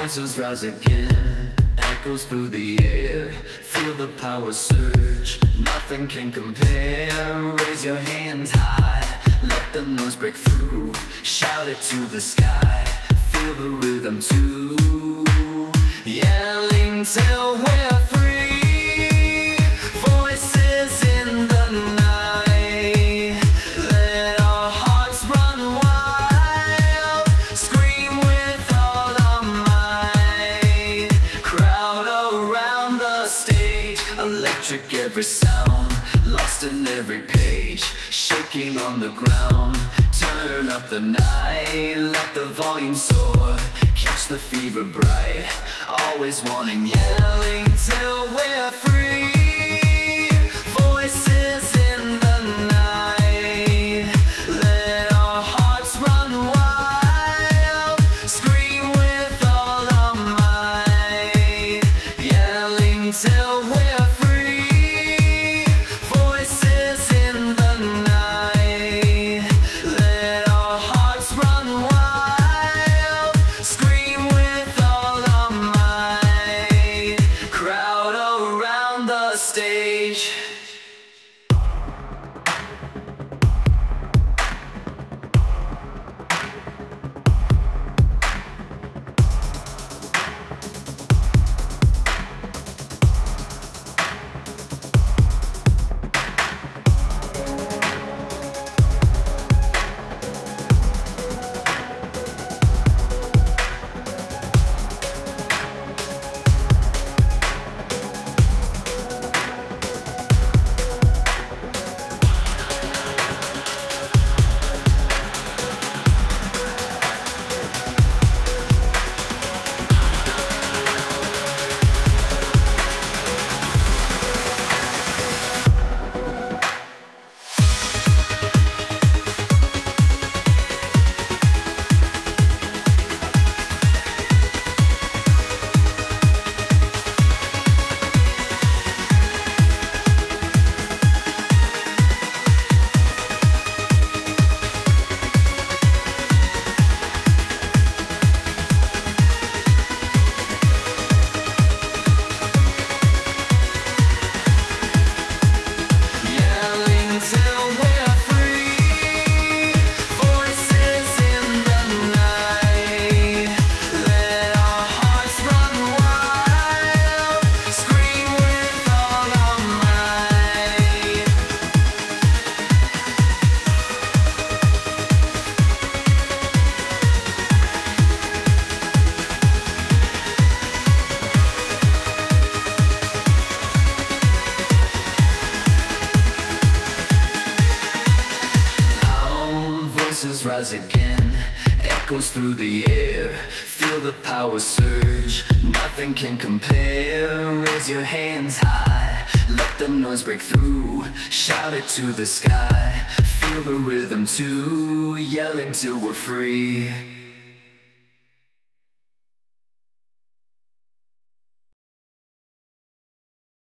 voices rise again Echoes through the air. Feel the power surge Nothing can compare. Raise your hands high Let the noise break through. Shout it to the sky Feel the rhythm too. Yelling till we're Electric every sound Lost in every page Shaking on the ground. Turn up the night Let the volume soar. Catch the fever bright Always wanting Yelling till we're free stage voices rise again, echoes through the air. Feel the power surge, nothing can compare. Raise your hands high, let the noise break through. Shout it to the sky, feel the rhythm too. Yelling till we're free.